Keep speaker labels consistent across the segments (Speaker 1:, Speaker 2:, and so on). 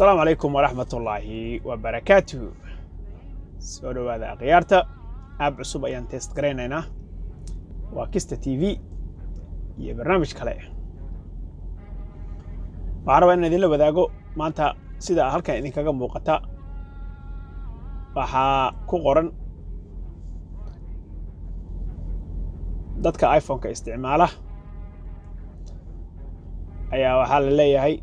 Speaker 1: asalaamu calaykum waraxmat ullaahi wabarakaatuhu soo dhowaada akhyaarta aab cusub ayaan test garaynaynaa. Waa kista t v iyo barnaamij kale. Waxaan rabaa inaan idinla wadaago maanta sida halkan idinkaga muuqata. Waxaa ku qoran dadka iphone-ka isticmaala. Ayaa waxaa la leeyahay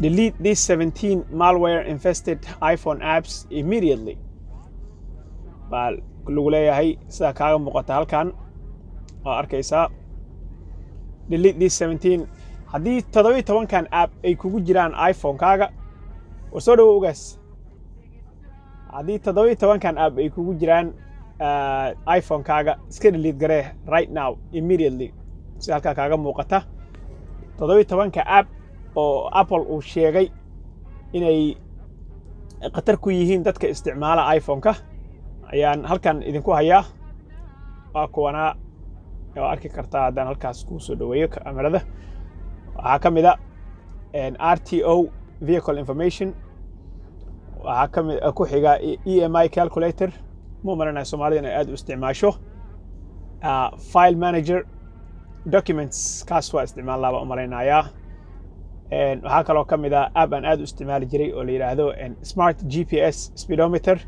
Speaker 1: delete these 17 malware infested iphone apps immediately. Baa lagu leeyahay sida kaaga muuqata halkan waa arkaysaa delete these 17 haddii toddobiyo tobankan app ay kugu jiraan iphone-kaaga war soo dhowo ogaas haddii toddobiyo tobankan app ay kugu jiraan iphone-kaaga iska delete garee right now immediately. Si halkaa kaaga muuqata. Toddobiyo tobanka app oo apple uu sheegay inay khatar ku yihiin dadka isticmaala iphone-ka. Ayaan halkan idinku hayaa. Waa kuwanaa oo arki kartaa haddaan halkaas kuu soo dhoweeyo kamerada waxaa ka mid a r t o vehicle information. Waxaa ka mid ku xiga e m i calculator. Mu maranaya soomaalida inay aad u isticmaasho. File manager. Documents kaas waa isticmaal laaba u malaynayaa waxaa kaloo ka mid a app aan aad u isticmaali jiray oo la yidhaahdo smart g p s speedometer.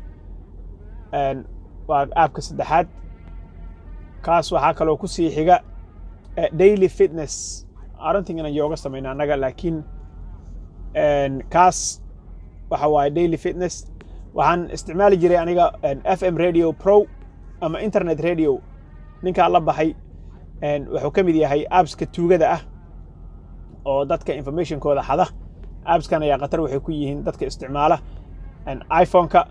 Speaker 1: Waa appka saddexaad. Kaas waxaa kaloo ku sii xiga daily fitness. Arinting inaan yooga samayno annaga laakiin kaas waxa waaye daily fitness. Waxaan isticmaali jiray aniga f m radio pro ama internet radio. Ninkaa la baxay wuxuu ka mid yahay appska tuugada ah oo dadka informationkooda xada. Appskan ayaa khatar waxay ku yihiin dadka isticmaala. Iphone-ka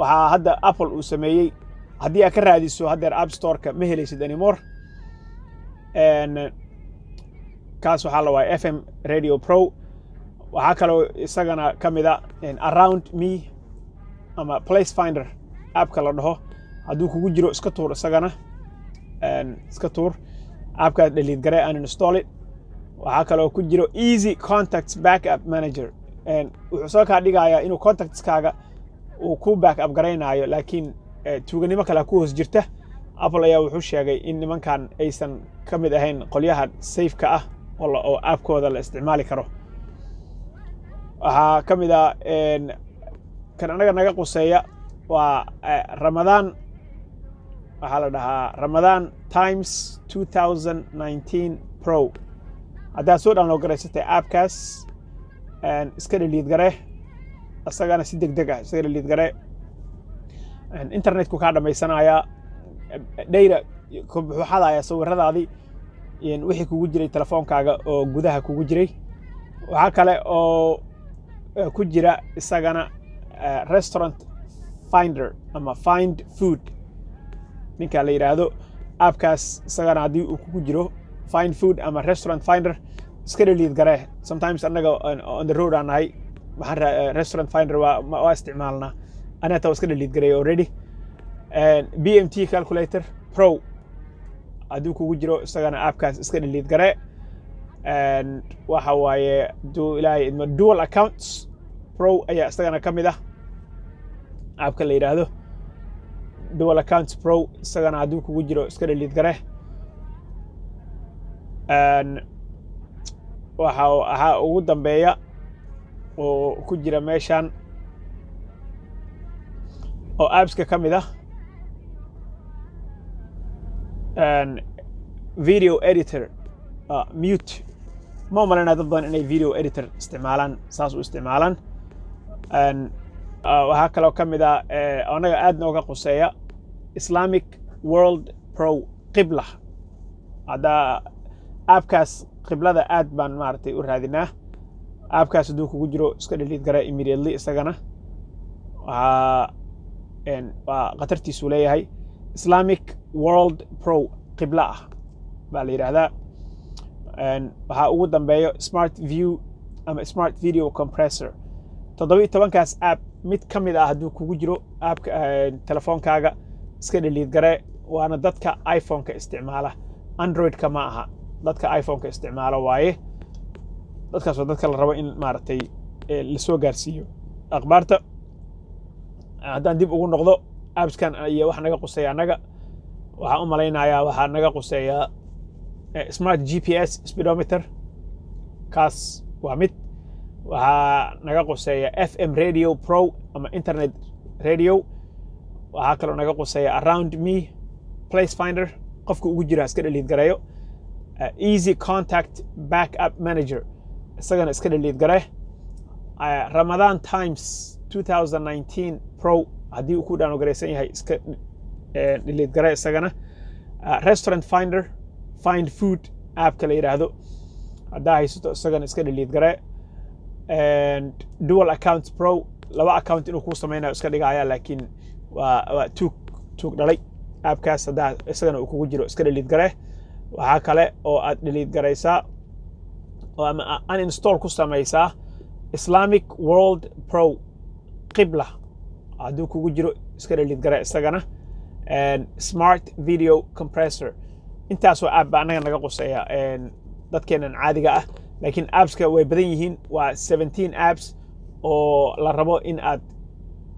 Speaker 1: waxaa hadda apple uu sameeyey. Haddii aad ka raadiso haddeer app storeka ma helaysid anymore. Kaas waxaa la waaya f m radio pro. Waxaa kaloo isagana ka mid a around me ama place finder appka la dhaho. Hadduu kugu jiro iska tuur isagana. Iska tuur appkaas dhaliid gare an waxaa kaloo ku jiro easy contacts backup manager. Wuxuu soo kaa dhigayaa inuu contactskaaga uu ku backup garaynaayo laakiin tuuganimo kale ku hoos jirta. Apple ayaa wuxuu sheegay in nimankan aysan ka mid ahayn qolyaha safeka ah oo appkooda la isticmaali karo. Waxaa ka mid a kan anaga naga quseeya waa ramadaan waxaa la dhahaa ramadaan times pro haddaad soo download garaysatay appkaas iska dhaliid gare. Isagana si deg deg ah iska dhaliid gare. Internetku kaa dhammaysanayaa dhayra wuxuu xadayaa sawiradaadii wixii kugu jiray telefoonkaaga oo gudaha kugu jiray. Waxaa kale oo ku jira isagana restaurant finder ama find food. Ninka la yidhaahdo appkaas isagana haddii uu kugu jiro find food ama restaurant finder. Iska garee sometimes annaga on the road aan nahay waxaan restaurant finder waa isticmaalnaa anata waa iska dhaliid already. B m t calculator pro. Hadduu kugu jiro isagana appkaas iska dhaliid garee waxa waaye duu ilaahay idmo dual accounts. Pro ayaa isagana ka mid ah appka la yidhaahdo dual accounts pro isagana hadduu kugu jiro iska garee waxa waxaa ugu dambeeya oo ku jira meeshan oo appska ka mid ah video editor mute. Ma umalanaa dad badan inay video editor isticmaalaan saas u isticmaalaan. Waxaa kaloo ka mid ah annaga aad nooga quseeya islamic world pro qibla. Haddaa appkaas qiblada aad baan maaragtay u raadinaa. Appkaas hadduu kugu jiro iska dhaliid gare immediately isagana. Waxaa waa khatartiisuu leeyahay. Islamic world pro qibla ah baa la yidhaahdaa waxaa ugu dambeeyo smart view ama smart video compressor. Toddoba iyo tobankaas app mid ka mid ah hadduu kugu jiro appka telefoonkaaga iska dhaliid gare waana dadka iphone-ka isticmaala. Android-ka ma aha dadka iphone-ka isticmaala waaye dadkaas dadka la rabo in maaragtay la soo gaarsiiyo akhbaarta haddaan dib ugu noqdo abskan iyo waxa naga quseeya annaga waxaan u malaynayaa waxaa naga quseeyaa smart g p s speedometer kaas waa mid. Waxaa naga quseeya f m radio pro ama internet radio. Waxaa kaloo naga quseeya around me place finder qofka ugu jira iska dhaliid gareeyo easy contact back up manager. Isagana iska dhaliid gare. Ramadan times 2019 pro haddii uu ku dhaanogaraysan yahay iska dhaliid gare isagana. Restaurant finder find food appka la yidhaahdo haddaa haysato isagana iska dhaliid gare. Dual account pro laba account inuu kuu samaynayo iska dhigaya laakiin waa tuug tuug dhalay. Appkaas haddaa isagana uu kugu jiro iska dhaliid gare waxaa kale oo aad dhaliid garaysaa oo ama uninstall ku samaysaa islamic world pro qibla. Hadduu kugu jiro iska dhaliid gare isagana. Smart video compressor. Intaasoo app ba annaga naga quseeya. Dadkeenan caadiga ah. Laakiin appska way badan yihiin. Waa seventeen apps oo la rabo in aad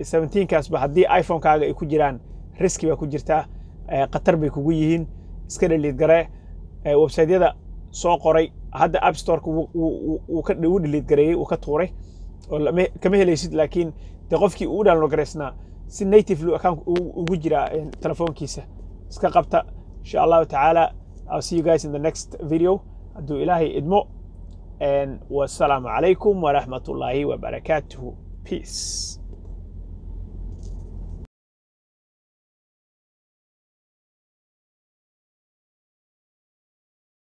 Speaker 1: seventeenkaasba haddii iphone-kaaga ay ku jiraan riski baa ku jirtaa. Khatar bay kugu yihiin. Iska dhaliid gare websiteyada soo qoray. Hadda app storeka wuu ka u dhaliid gareeyey wuu ka tuuray. Oo kama helaysid laakiin dee qofkii uu download garaysnaa si native account ugu jira telefoonkiisa iska qabta. Insha allahu tacaala i'll see you guys in the next video. Hadduu ilaahay idmo wasalaamu calaykum waraxmat ullaahi wabarakaatuhu peace